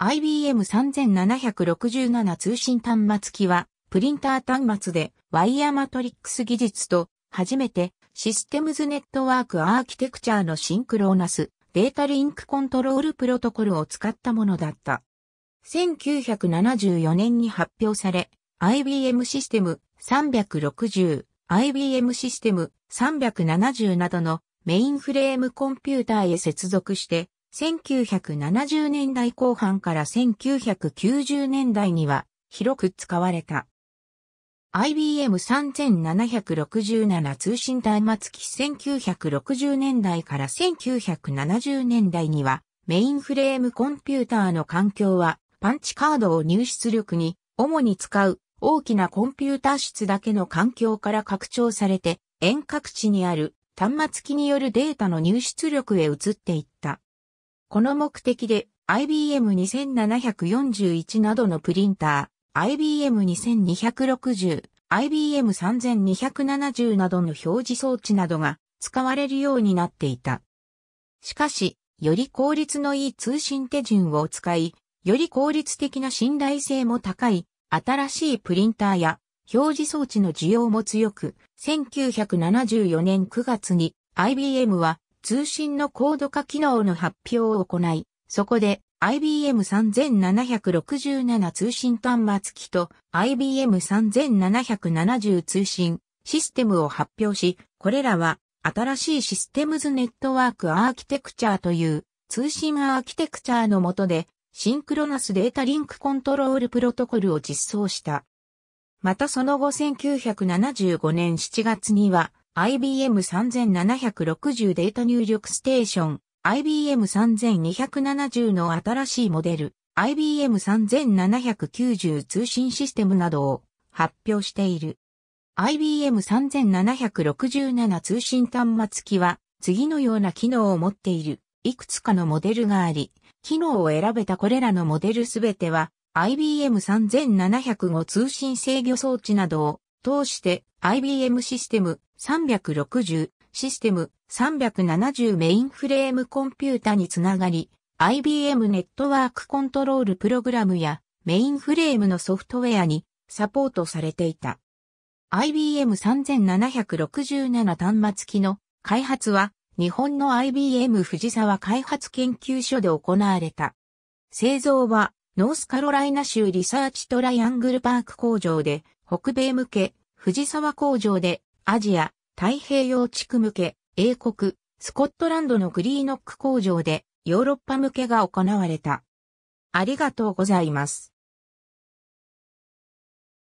IBM3767 通信端末機は、プリンター端末でワイヤーマトリックス技術と、初めてシステムズネットワークアーキテクチャーのシンクローナスデータリンクコントロールプロトコルを使ったものだった。1974年に発表され、IBM システム360、IBM システム370などのメインフレームコンピューターへ接続して、1970年代後半から1990年代には広く使われた。IBM 3767通信端末機1960年代から1970年代にはメインフレームコンピューターの環境はパンチカードを入出力に主に使う大きなコンピューター室だけの環境から拡張されて遠隔地にある端末機によるデータの入出力へ移っていった。この目的で IBM2741 などのプリンター、IBM2260、IBM3270 などの表示装置などが使われるようになっていた。しかし、より効率のいい通信手順を使い、より効率的な信頼性も高い新しいプリンターや表示装置の需要も強く、1974年9月に IBM は通信の高度化機能の発表を行い、そこで IBM3767 通信端末機と IBM3770 通信システムを発表し、これらは新しいシステムズネットワークアーキテクチャーという通信アーキテクチャーの下でシンクロナスデータリンクコントロールプロトコルを実装した。またその後1975年7月には IBM3760 データ入力ステーション IBM3270 の新しいモデル、IBM3790 通信システムなどを発表している。IBM3767 通信端末機は次のような機能を持っているいくつかのモデルがあり、機能を選べたこれらのモデルすべては IBM3705 通信制御装置などを通して IBM システム360システム370メインフレームコンピュータにつながり、IBM ネットワークコントロールプログラムやメインフレームのソフトウェアにサポートされていた。IBM 3767端末機の開発は日本の IBM 藤沢開発研究所で行われた。製造はノースカロライナ州リサーチトライアングルパーク工場で北米向け、藤沢工場でアジア、太平洋地区向け、英国、スコットランドのグリーノック工場でヨーロッパ向けが行われた。ありがとうございます。